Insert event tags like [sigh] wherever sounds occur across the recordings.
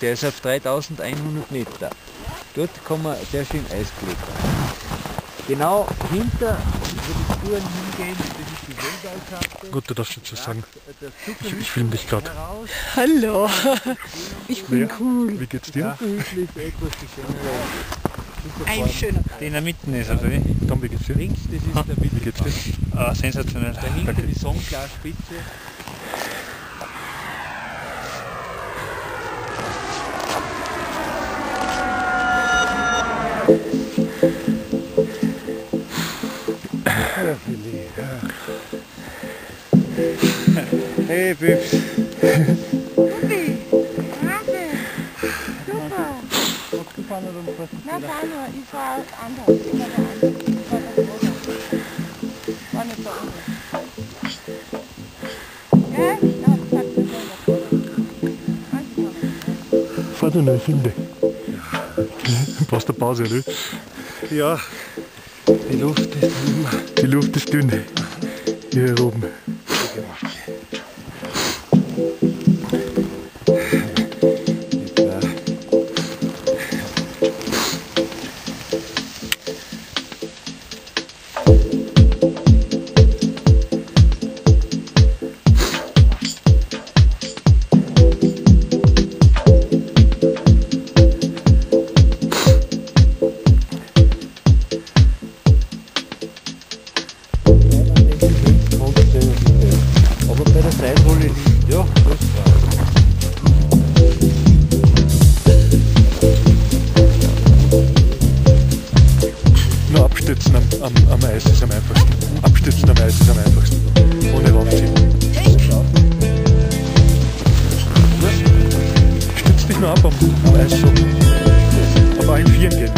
Der ist auf 3100 Meter. Dort kann man sehr schön Eis klettern. Genau hinter, wo die Spuren hingehen, das ist die Wölbauskarte. Gut, du darfst jetzt was sagen. Ich, ich filme dich gerade. Hallo, ich bin Ja. cool. Wie geht's dir? Ein schöner Die in der Mitte ist, oder wie? Tom, wie geht's dir? Links, das ist der Wie geht's dir? Ah, sensationell. Dahinter die Songklarspitze. Hey, Bübs. Na, war nur, ich war anders. Ich war der andere. Ich war der Bruder. War nicht der andere. Gell? Ich hab gesagt, wir sollen das Bruder. Also, Fahr du noch, [laughs] brauchst eine Pause, oder? Ja, die Luft ist dünn. Die Luft ist dünn. Hier oben. Am, am, Eis ist am einfachsten. Abstützen am Eis ist am einfachsten. Ohne Wandziehen. Stütz dich nur ab am, am Eis so. Auf allen Vieren gehen,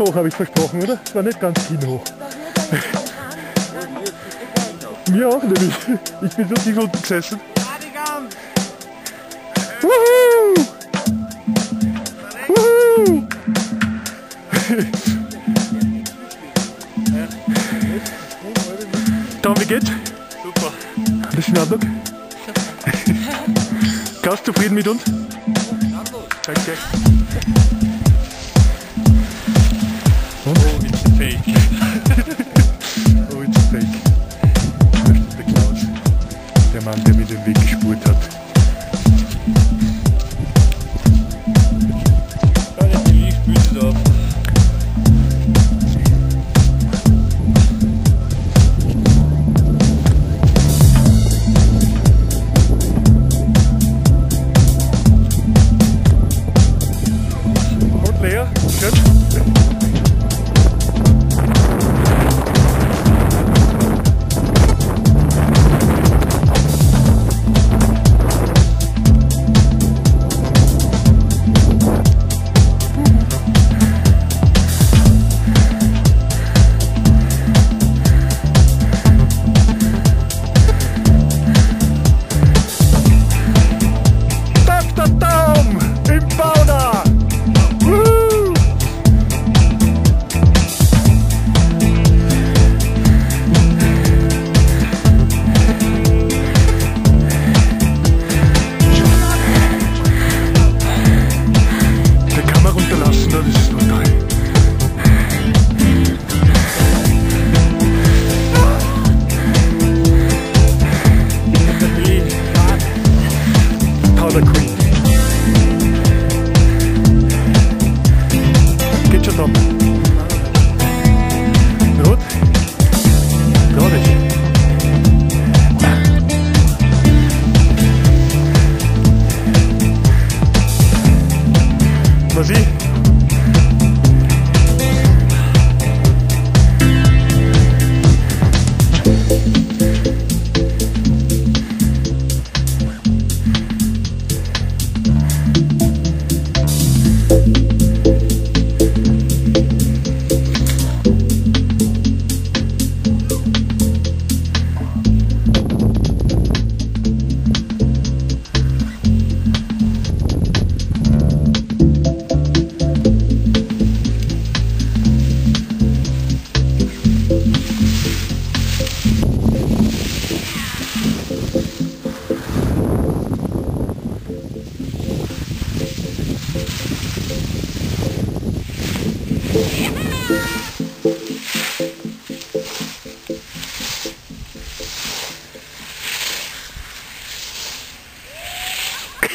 hoch habe ich versprochen, oder? Es war nicht ganz Kinn hoch. [laughs] Mir auch nämlich. Ich bin so tief unten gesessen. Wuhu! Wuhu! [laughs] Tom, wie geht's? Super. Alles in Ordnung? [laughs] Ganz zufrieden mit uns? Danke. Fake. It's fake. Steht der Klaus. Der Mann, der mir den Weg gespurt hat.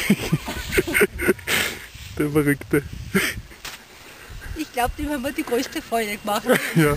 [laughs] Der Verrückte. Ich glaube, die haben wir die größte Freude gemacht. Ja.